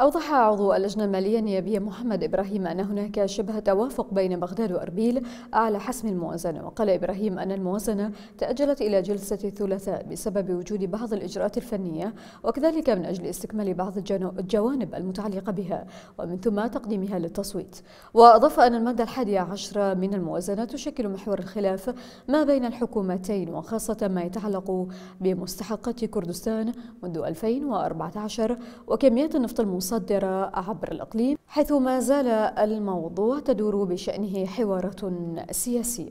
أوضح عضو اللجنة المالية النيابية محمد إبراهيم أن هناك شبه توافق بين بغداد وأربيل على حسم الموازنة وقال إبراهيم أن الموازنة تأجلت إلى جلسة الثلاثاء بسبب وجود بعض الإجراءات الفنية وكذلك من أجل استكمال بعض الجوانب المتعلقة بها ومن ثم تقديمها للتصويت. وأضاف أن المادة الحادية عشر من الموازنة تشكل محور الخلاف ما بين الحكومتين وخاصة ما يتعلق بمستحقات كردستان منذ 2014 وكميات النفط المصري المصدرة عبر الإقليم حيث ما زال الموضوع تدور بشأنه حوارات سياسية.